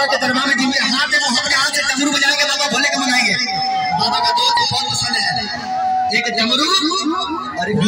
बाबा के दरबार में जिनके हाथ है वो अपने हाथ से डमरू बजाएँगे बाबा भोले के मनाएँगे। बाबा का दो बहुत पसंद है। एक डमरू और एक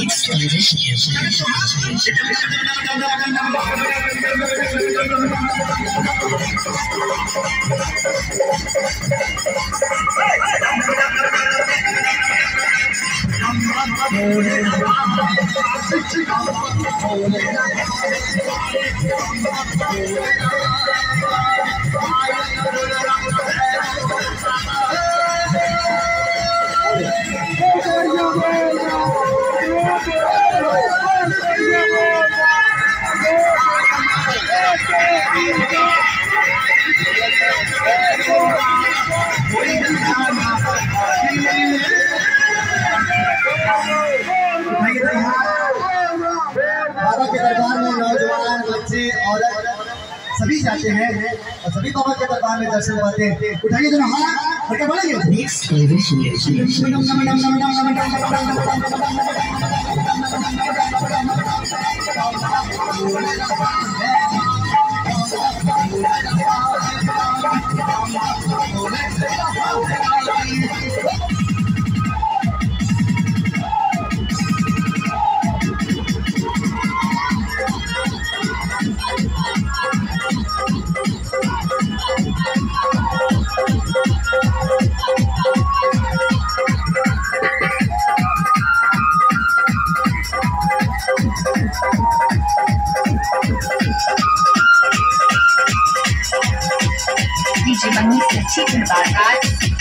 बाबा के दरबार में नौजवान, बच्चे, औरत सभी जाते हैं और सभी बाबा के दरबार में दर्शन पाते हैं। उठाइए दोनों हाथ बनी सच्ची की बात आज।